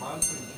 Manfred